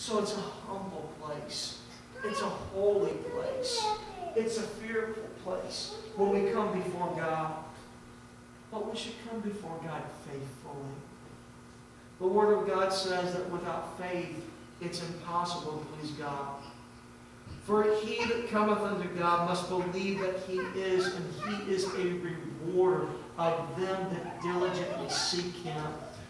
So it's a humble place. It's a holy place. It's a fearful place when we come before God. But we should come before God faithfully. The Word of God says that without faith, it's impossible to please God. For he that cometh unto God must believe that he is, and he is a rewarder of them that diligently seek him.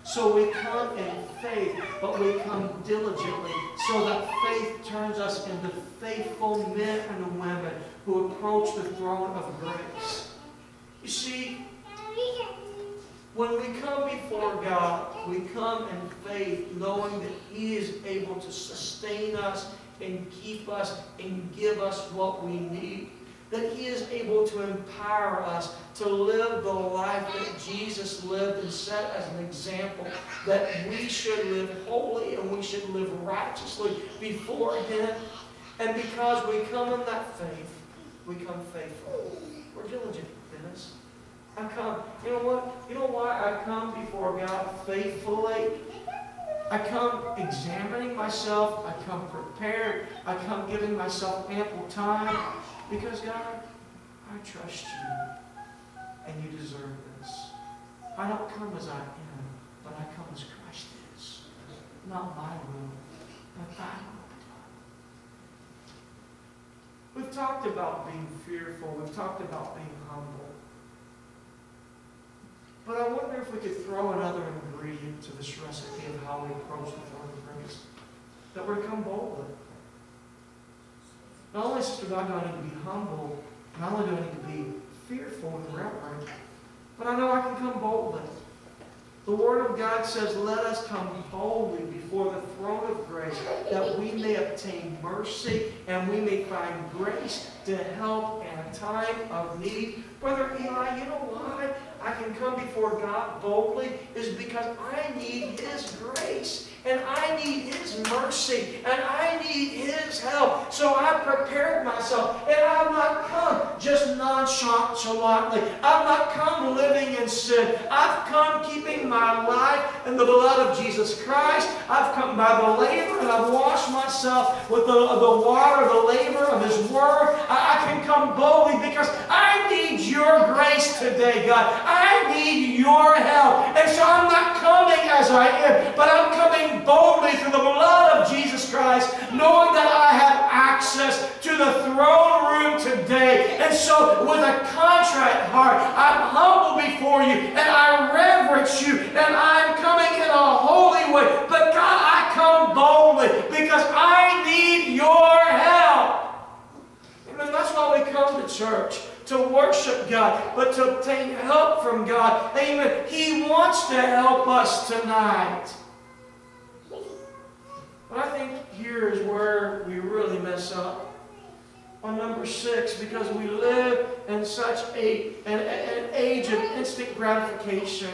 So we come in faith, but we come diligently, so that faith turns us into faithful men and women who approach the throne of grace. You see, when we come before God, we come in faith, knowing that He is able to sustain us and keep us and give us what we need that He is able to empower us to live the life that Jesus lived and set as an example, that we should live holy and we should live righteously before Him. And because we come in that faith, we come faithful. We're diligent, Dennis. I come, you know what? You know why I come before God faithfully? I come examining myself. I come prepared. I come giving myself ample time. Because, God, I trust you, and you deserve this. I don't come as I am, but I come as Christ is. Not my will, but thy will. We've talked about being fearful. We've talked about being humble. But I wonder if we could throw another ingredient to this recipe of how we approach the throne of grace. That we come boldly. Not only, Sister God, do I need to be humble, not only do I need to be fearful and reverent, but I know I can come boldly. The Word of God says, Let us come boldly before the throne of grace, that we may obtain mercy and we may find grace to help in a time of need. Brother Eli, you know why I can come before God boldly? Is because I need His grace and I need His mercy, and I need His help. So I prepared myself, and I've not come just nonchalantly. I've not come living in sin. I've come keeping my life in the blood of Jesus Christ. I've come by the labor, and I've washed myself with the, the water, the labor of His Word. I, I can come boldly because I need your grace today, God. I need your help. And so I'm not coming as I am, but I'm coming boldly through the blood of Jesus Christ, knowing that I have access to the throne room today. And so, with a contrite heart, I'm humble before you, and I reverence you, and I'm coming in a holy way. But God, I come boldly because I need your help. And That's why we come to church to worship God, but to obtain help from God. Amen. He wants to help us tonight. But I think here is where we really mess up. On number six, because we live in such a, an, an age of instant gratification.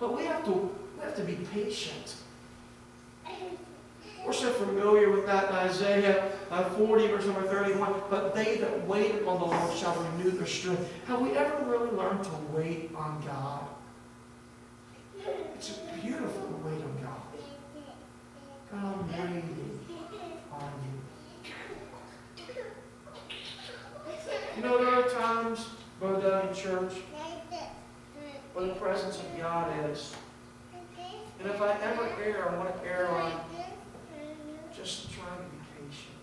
But we have to, we have to be patient. We're so familiar with that in Isaiah uh, 40, verse number 31. But they that wait upon the Lord shall renew their strength. Have we ever really learned to wait on God? It's a beautiful wait on God. I'm waiting on you. You know, there are times, both down in church, where the presence of God is. And if I ever err, I want to err on just trying to be patient.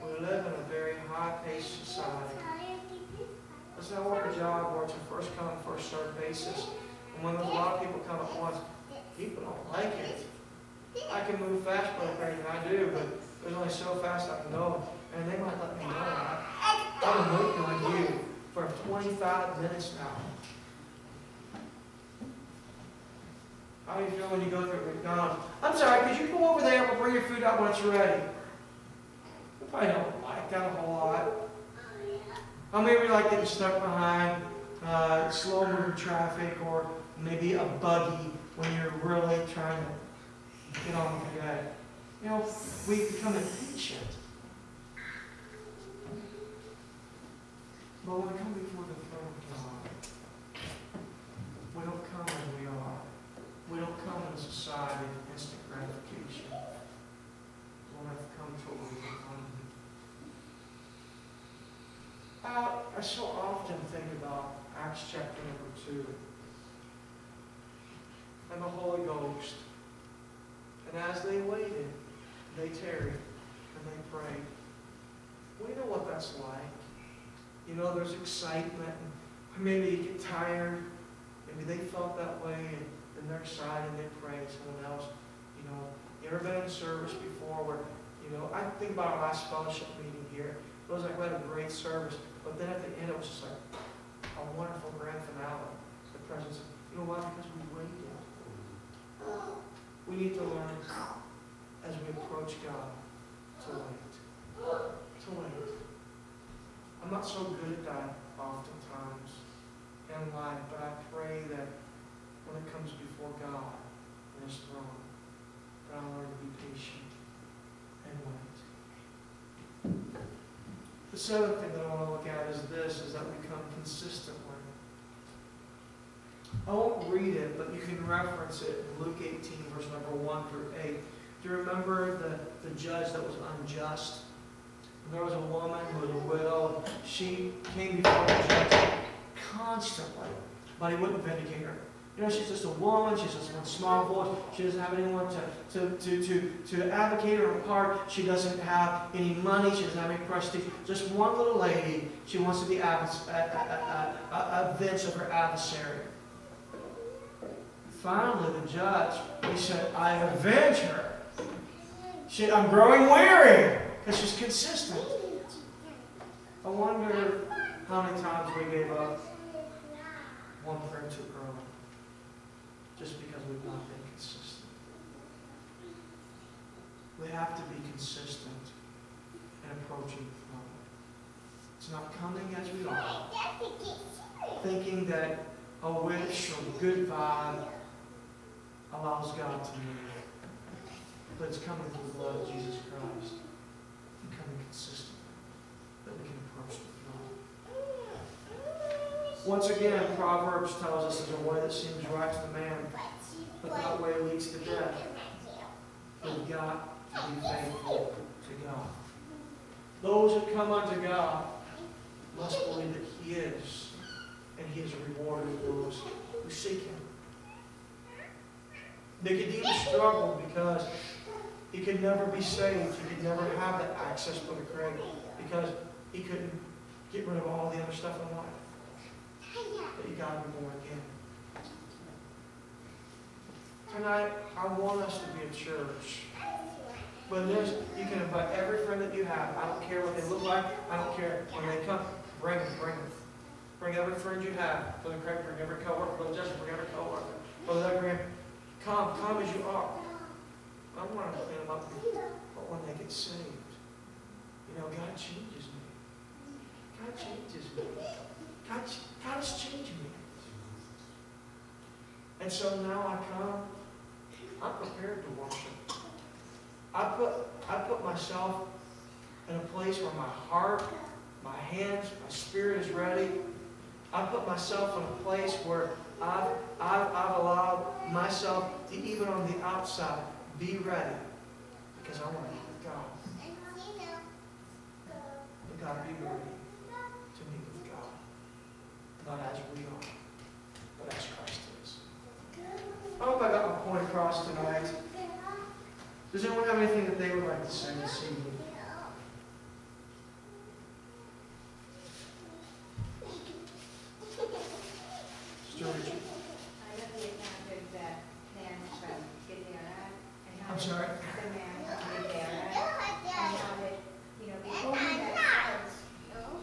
We live in a very high-paced society. Not work a job where it's a first come, first served basis. And when there's a lot of people come at once, people don't like it. I can move fast, and I do, but there's only so fast I can go. And they might let me know. I, I've been waiting on you for 25 minutes now. How do you feel when you go through McDonald's? I'm sorry, could you go over there and bring your food out when it's ready? You probably don't like that a whole lot. How many of you like getting stuck behind uh, slow moving traffic or maybe a buggy when you're really trying to get on with your day? You know, we become impatient. But when we come before the throne of God, I so often think about Acts chapter number two and the Holy Ghost. And as they waited, they and they prayed. We know what that's like. You know, there's excitement. And maybe you get tired. Maybe they felt that way and then they're excited and they pray. Someone else, you know, you ever been in service before where, you know, I think about our last fellowship meeting here. It was like we had a great service, but then at the end it was just like a wonderful grand finale. The presence of, you know why? Because we waited. We need to learn as we approach God to wait. To wait. I'm not so good at that oftentimes in life, but I pray that when it comes before God in His throne, that I'll learn to be patient and wait. The seventh thing that I want to look at is this, is that we come consistently. I won't read it, but you can reference it in Luke 18, verse number 1 through 8. Do you remember the, the judge that was unjust? There was a woman who was a widow. She came before the judge constantly, but he wouldn't vindicate her. You know, she's just a woman, she's just one small voice, she doesn't have anyone to, to, to, to, to advocate her part, she doesn't have any money, she doesn't have any prestige. Just one little lady, she wants to be a, bench of her adversary. Finally, the judge, he said, I avenge her. She I'm growing weary, because she's consistent. I wonder how many times we gave up one prayer too early just because we've not been consistent. We have to be consistent in approaching the throne. It's not coming as we are, thinking that a wish or a good vibe allows God to move. But it's coming through the blood of Jesus Christ and coming consistently that we can approach the throne. Once again, Proverbs tells us there's a way that seems right to the man, but that way leads to death. We've got to be faithful to God. Those who come unto God must believe that He is, and He is a rewarder of those who seek Him. Nicodemus struggled because he could never be saved. He could never have that access to the Creator because he couldn't get rid of all the other stuff in life. But you got to be born again. Tonight, I want us to be a church. But there's, you can invite every friend that you have. I don't care what they look like. I don't care when they come. Bring them, bring them. Bring every friend you have. Brother Craig, bring every coworker. Brother Justin, bring every coworker. Brother Graham, come, come as you are. I want to clean them up, but when they get saved, you know, God changes me. God changes me. God, God is changing me. And so now I come, I'm prepared to worship. I put, I put myself in a place where my heart, my hands, my spirit is ready. I put myself in a place where I've, I've, I've allowed myself to, even on the outside, be ready. Because I want to meet with God. Got to be ready to meet with God. Not as we are, but as Christ is. I hope I got my point across tonight. Does anyone have anything that they would like to say this evening? Mr. Richard? I know the account of that man from Gadara and how. I'm sorry? The man from Gadara and how that, you know, before he got house,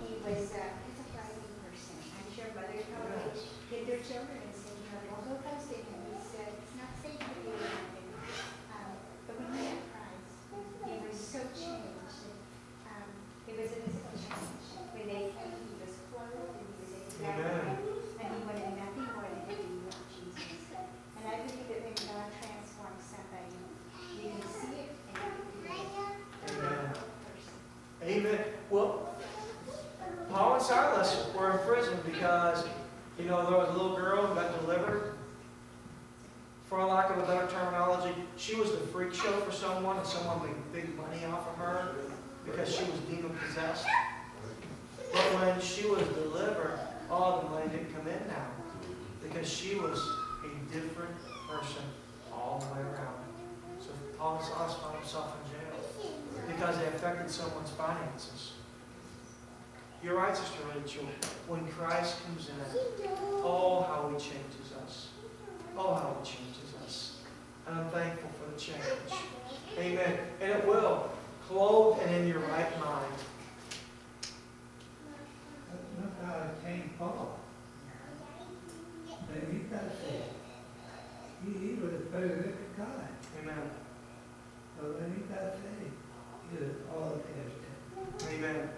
he was, uh, he's a thriving person. I'm sure mothers probably get their children and say, you know, don't go close to him. He said, it's not safe for you around him. Um, But when he met Christ, he was so changed. Um, It was a physical change. When they, he was clothed and he was able to. Amen. And he wanted nothing more than to be with Jesus. And I believe that when God transforms somebody, you can see it and you can feel it. Amen. Person. Amen. Well, Paul and Silas were in prison because, you know, there was a little girl who got delivered. For a lack of a better terminology, she was the freak show for someone, and someone made big money off of her because she was demon possessed. But when she was delivered, all the money didn't come in now. Because she was a different person all the way around. So Paul Silas found himself in jail because they affected someone's finances. You're right, Sister Rachel. When Christ comes in, oh, how he changes us. Oh, how he changes us. And I'm thankful for the change. Amen. And it will. Clothed and in your right mind. Look how it came Paul. And he got saved. He, he was a wicked guy. Amen. When he got saved, he was all tested. Amen.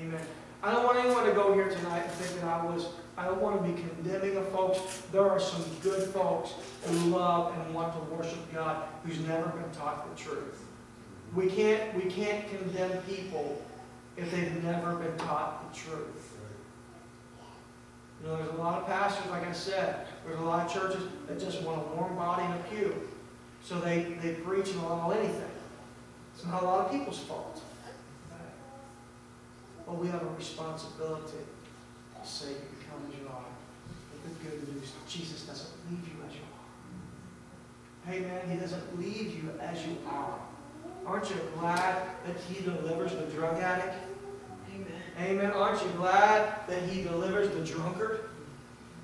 Amen. I don't want anyone to go here tonight and think that I was, I don't want to be condemning of folks. There are some good folks who love and want to worship God who's never been taught the truth. We can't, we can't condemn people if they've never been taught the truth. You know, there's a lot of pastors, like I said, there's a lot of churches that just want a warm body and a pew. So they, they preach and allow anything. It's not a lot of people's fault. But we have a responsibility to say you become as you are. The good news, Jesus doesn't leave you as you are. Amen. He doesn't leave you as you are. Aren't you glad that He delivers the drug addict? Amen. Amen. Aren't you glad that He delivers the drunkard?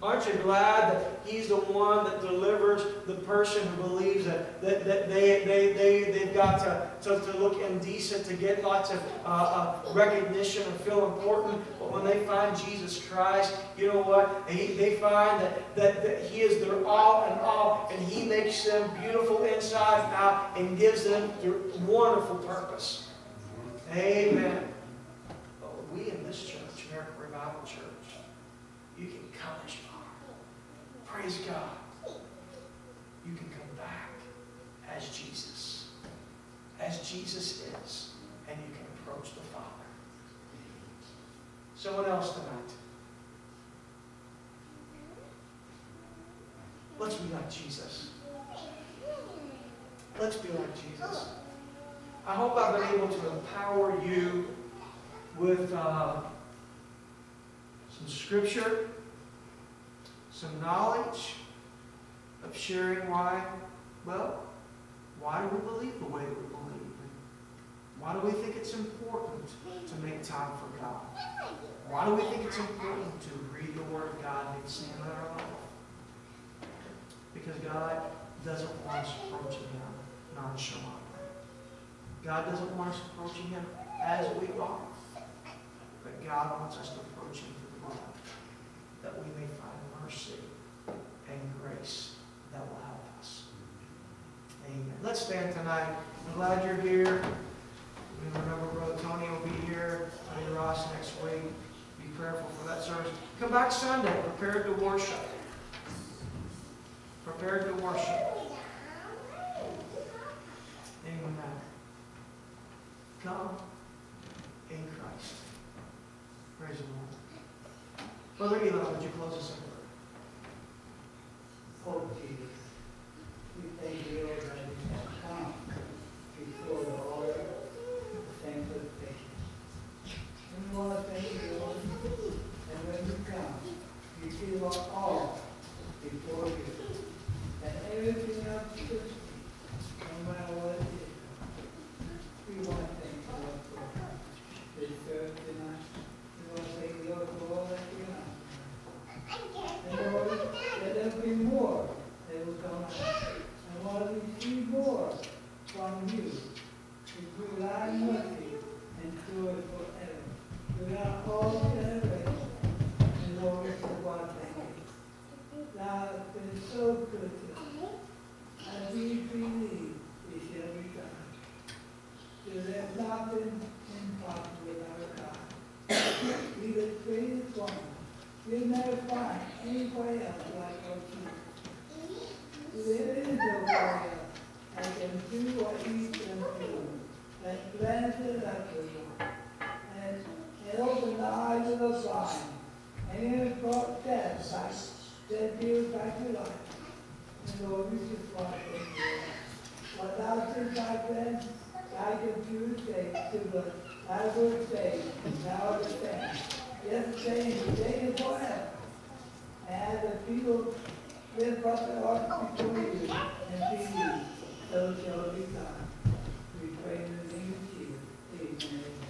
Aren't you glad that He's the one that delivers the person who believes that, that, that they, they, they, they've got to, to, to look indecent, to get lots of uh, uh, recognition and feel important, but when they find Jesus Christ, you know what? He, they find that, that, that He is their all and all, and He makes them beautiful inside and out and gives them their wonderful purpose. Amen. But we in this church, a Miracle Revival Church, you can come as you are. Praise God. You can come back as Jesus, as Jesus is, and you can approach the Father. Someone else tonight. Let's be like Jesus. Let's be like Jesus. I hope I've been able to empower you with uh, some scripture, some knowledge of sharing why, well, why do we believe the way we believe? Why do we think it's important to make time for God? Why do we think it's important to read the Word of God and examine our life? Because God doesn't want us approaching Him nonchalantly. God doesn't want us approaching Him as we are. But God wants us to approach Him through the blood, that we may find mercy and grace that will help us. Amen. Let's stand tonight. I'm glad you're here. Remember, Brother Tony will be here, Brother Ross next week. Be prayerful for that service. Come back Sunday, prepared to worship. Prepared to worship. Amen. Come in Christ. Praise the Lord. Brother Eli, would you close us in prayer? Oh, Jesus, we thank you, Lord, that we have come before the Lord, thank for the patience. And we want to thank you, Lord, and when you come, you give us all before you. And everything else is good, no matter what it is. We want to thank you, Lord, for this service tonight. We want to thank you, Lord, for all that you have. And Lord, let there be more that will come out. And Lord, we see more from you. We rely on mercy and do it forever. We are all generations. And Lord, we say, God, thank you. Thou hast been so good to us. As we believe, we shall be done. So there's nothing impossible with our God. He is greatest one. You'll never find anybody else like our Jesus. There is nobody else that can do what he can do. That glances at the. And it opened the eyes of the blind. And has brought death back, dead people back to life. And Lord, we just want to thou did back then, I can do today to Have a good day, now understand. Yesterday field will pass the to be you, and feeding those shall be gone. We pray in the name of Jesus. Amen.